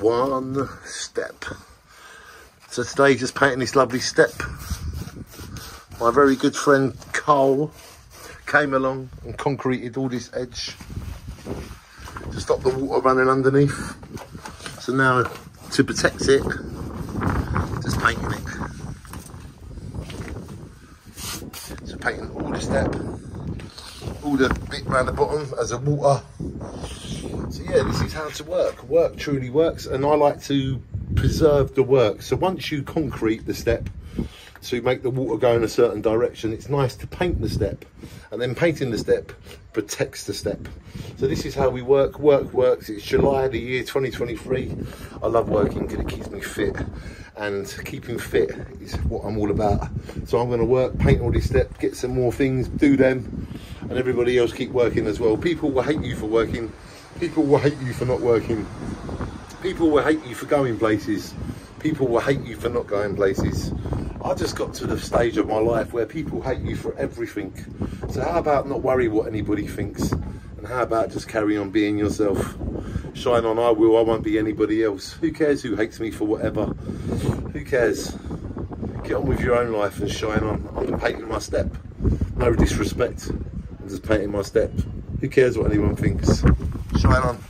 one step. So today just painting this lovely step. My very good friend Carl came along and concreted all this edge to stop the water running underneath. So now to protect it, just painting it. So painting all the step, all the bit around the bottom as a water. So yeah, this is how to work. Work truly works and I like to preserve the work. So once you concrete the step, to make the water go in a certain direction, it's nice to paint the step. And then painting the step protects the step. So this is how we work. Work works. It's July of the year 2023. I love working because it keeps me fit. And keeping fit is what I'm all about. So I'm going to work, paint all these steps, get some more things, do them. And everybody else keep working as well. People will hate you for working. People will hate you for not working. People will hate you for going places. People will hate you for not going places I just got to the stage of my life where people hate you for everything. So how about not worry what anybody thinks? And how about just carry on being yourself? Shine on, I will, I won't be anybody else. Who cares who hates me for whatever? Who cares? Get on with your own life and shine on. I'm painting my step. No disrespect. I'm just painting my step. Who cares what anyone thinks? On.